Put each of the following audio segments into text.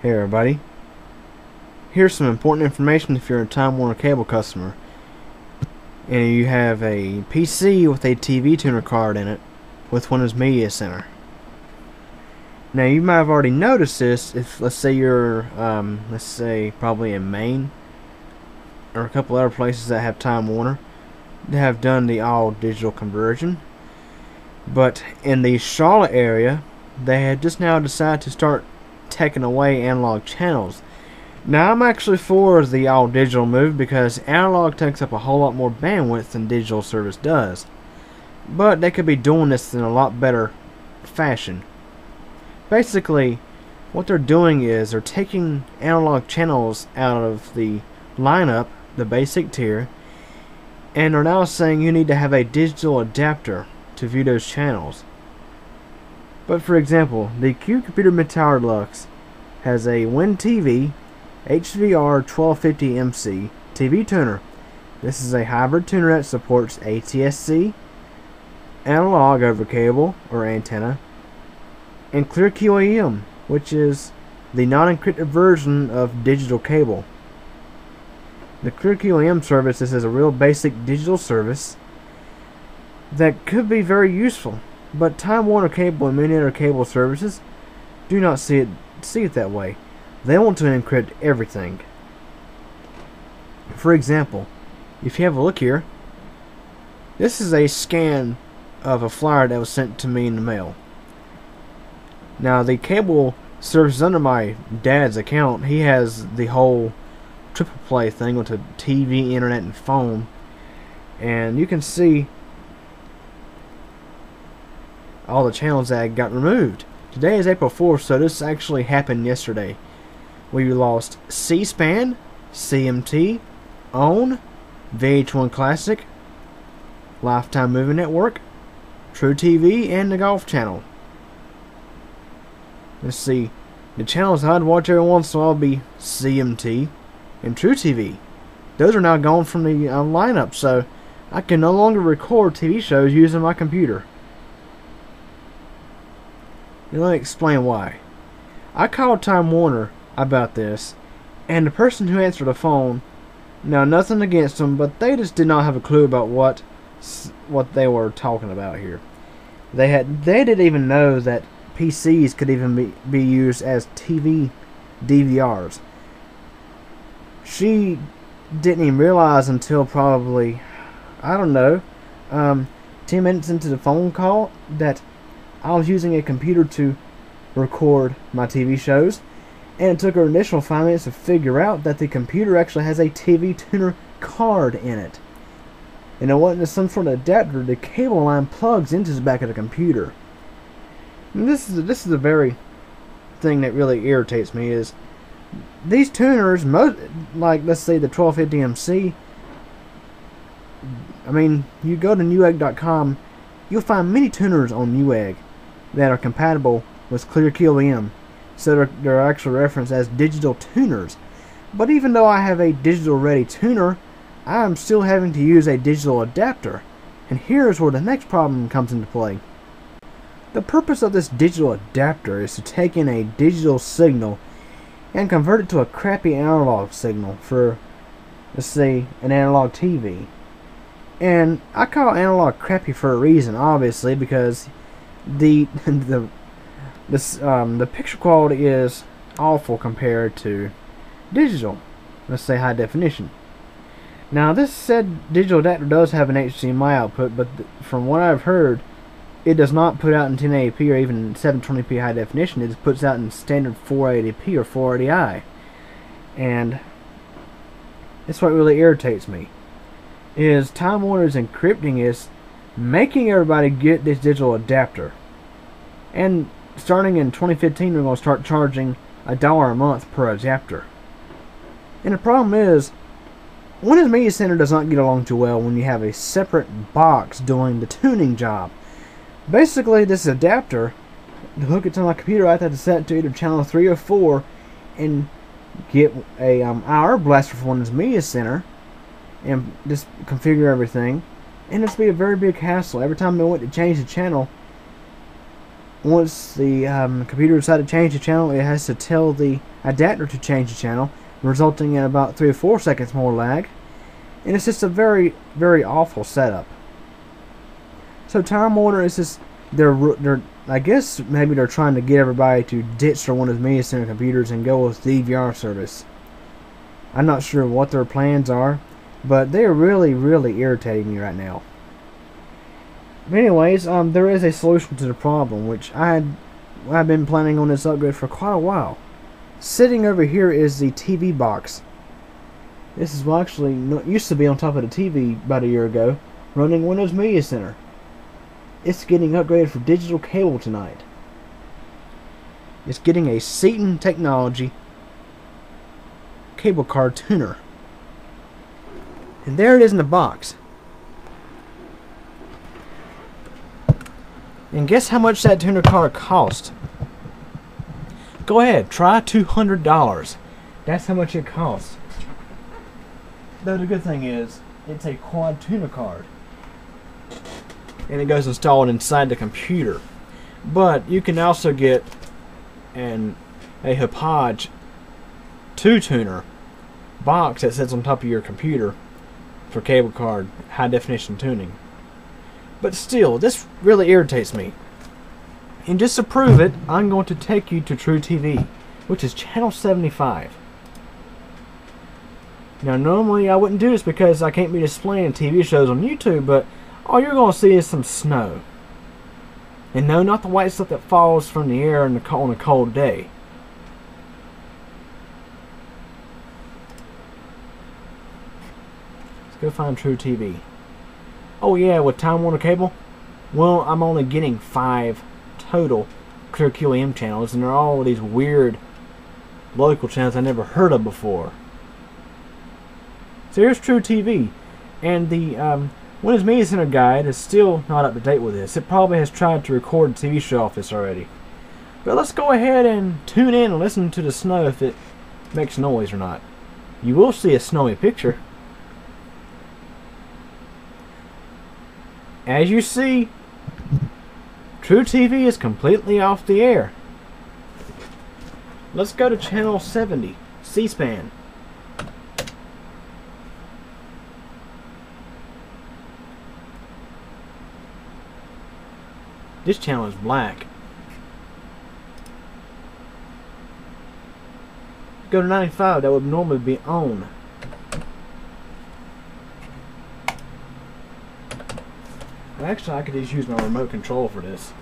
Hey everybody. Here's some important information if you're a Time Warner Cable customer and you have a PC with a TV tuner card in it with Windows Media Center. Now you might have already noticed this if let's say you're um, let's say probably in Maine or a couple other places that have Time Warner they have done the all digital conversion but in the Charlotte area they had just now decided to start taking away analog channels. Now I'm actually for the all digital move because analog takes up a whole lot more bandwidth than digital service does. But they could be doing this in a lot better fashion. Basically, what they're doing is they're taking analog channels out of the lineup, the basic tier, and are now saying you need to have a digital adapter to view those channels. But for example, the Cube Computer Mid-Tower Lux has a WinTV HVR 1250MC TV tuner. This is a hybrid tuner that supports ATSC, analog over cable or antenna, and Clear QAM, which is the non-encrypted version of digital cable. The Clear QAM service is a real basic digital service that could be very useful but Time Warner Cable and many other cable services do not see it see it that way. They want to encrypt everything. For example, if you have a look here, this is a scan of a flyer that was sent to me in the mail. Now the cable service under my dad's account. He has the whole triple play thing with the TV, internet, and phone. And you can see all the channels that got removed. Today is April 4th, so this actually happened yesterday. We lost C-SPAN, CMT, OWN, VH1 Classic, Lifetime Movie Network, truTV, and the Golf Channel. Let's see. The channels I'd watch every once in a while be CMT and truTV. Those are now gone from the uh, lineup, so I can no longer record TV shows using my computer. Let me explain why. I called Time Warner about this, and the person who answered the phone, now nothing against them, but they just did not have a clue about what what they were talking about here. They had they didn't even know that PCs could even be, be used as TV DVRs. She didn't even realize until probably I don't know um, 10 minutes into the phone call that I was using a computer to record my TV shows, and it took her initial five minutes to figure out that the computer actually has a TV tuner card in it. And it wasn't some sort of adapter. The cable line plugs into the back of the computer. And this is this is a very thing that really irritates me is these tuners, most like let's say the 1250MC. I mean, you go to newegg.com, you'll find many tuners on Newegg that are compatible with Clear QAM, so they're, they're actually referenced as digital tuners. But even though I have a digital ready tuner, I am still having to use a digital adapter. And here's where the next problem comes into play. The purpose of this digital adapter is to take in a digital signal and convert it to a crappy analog signal for, let's say, an analog TV. And I call analog crappy for a reason, obviously, because the the um, the picture quality is awful compared to digital. Let's say high definition. Now this said digital adapter does have an HDMI output, but from what I've heard, it does not put out in 1080p or even 720p high definition. It puts out in standard 480p or 480i, and that's what really irritates me. Is Time Warner's encrypting is making everybody get this digital adapter. And starting in 2015, we're going to start charging a dollar a month per adapter. And the problem is, Windows Media Center does not get along too well when you have a separate box doing the tuning job. Basically, this adapter, to hook it to my computer, I have to set it to either channel 3 or 4 and get a um, IR blaster for Windows Media Center and just configure everything. And it's be a very big hassle. Every time I went to change the channel, once the um, computer decides to change the channel, it has to tell the adapter to change the channel, resulting in about three or four seconds more lag. And it's just a very, very awful setup. So Time Warner is just they're they're I guess maybe they're trying to get everybody to ditch their one Windows Media Center computers and go with DVR service. I'm not sure what their plans are, but they are really, really irritating me right now. But anyways, um, there is a solution to the problem, which I had, I've been planning on this upgrade for quite a while. Sitting over here is the TV box. This is well actually used to be on top of the TV about a year ago, running Windows Media Center. It's getting upgraded for digital cable tonight. It's getting a Ceton Technology CableCARD tuner. And there it is in the box. And guess how much that tuner card cost? Go ahead, try $200. That's how much it costs. Though the good thing is, it's a quad tuner card. And it goes installed inside the computer. But you can also get an a Hauppauge 2 tuner box that sits on top of your computer for cable card high definition tuning. But still, this really irritates me. And just to prove it, I'm going to take you to truTV, which is channel 75. Now, normally I wouldn't do this because I can't be displaying TV shows on YouTube, but all you're going to see is some snow. And no, not the white stuff that falls from the air on a cold day. Go find truTV. Oh yeah, with Time Warner Cable? Well, I'm only getting five total Clear QAM channels, and they're all these weird local channels I never heard of before. So here's truTV, and the um, Windows Media Center guide is still not up to date with this. It probably has tried to record a TV show off this already. But let's go ahead and tune in and listen to the snow if it makes noise or not. You will see a snowy picture. As you see, truTV is completely off the air. Let's go to channel 70, C-SPAN. This channel is black. Go to 95, that would normally be on. Actually, I could just use my remote control for this.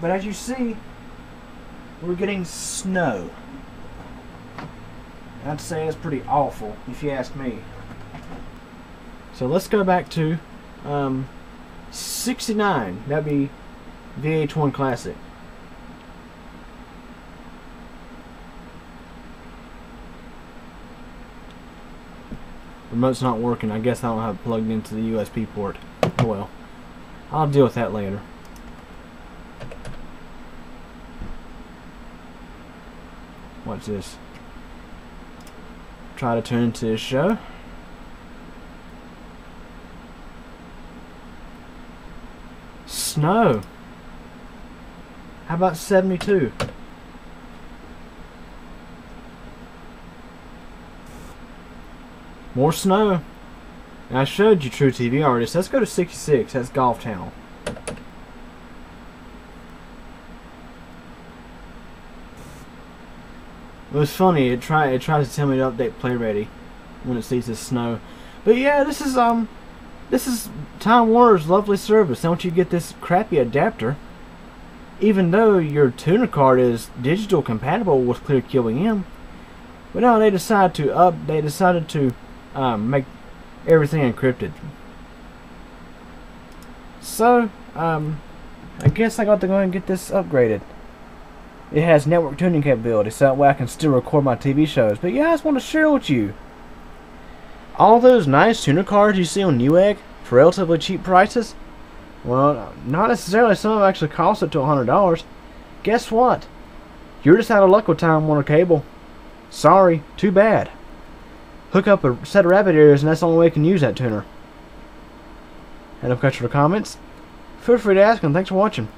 But as you see, we're getting snow. I'd say it's pretty awful, if you ask me. So let's go back to um, 69. That'd be VH1 Classic. Remote's not working. I guess I don't have it plugged into the USB port. Oh well. I'll deal with that later. What's this? Try to turn into this show. Snow. How about 72? More snow. And I showed you truTV already, so let's go to 66. That's Golf Channel. It was funny. It try it tries to tell me to update PlayReady when it sees the snow. But yeah, this is um this is Time Warner's lovely service. Don't you get this crappy adapter? Even though your tuner card is digital compatible with Clear QAM. But now they decided to up they decided to um, make everything encrypted. So, um, I guess I got to go and get this upgraded. It has network tuning capability, so that way I can still record my TV shows. But yeah, I just want to share with you. All those nice tuner cards you see on Newegg for relatively cheap prices, well, not necessarily. Some of them actually cost up to $100. Guess what? You're just out of luck with Time Warner Cable. Sorry, too bad hook up a set of rabbit ears and that's the only way you can use that tuner. And you got your comments, feel free to ask, and thanks for watching.